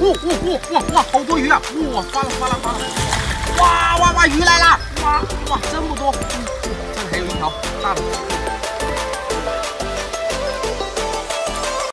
哇哇哇哇哇，好多鱼啊！哇，发了发了发了！哇哇哇，鱼来了！哇哇，这么多！嗯，这里还有一条大的。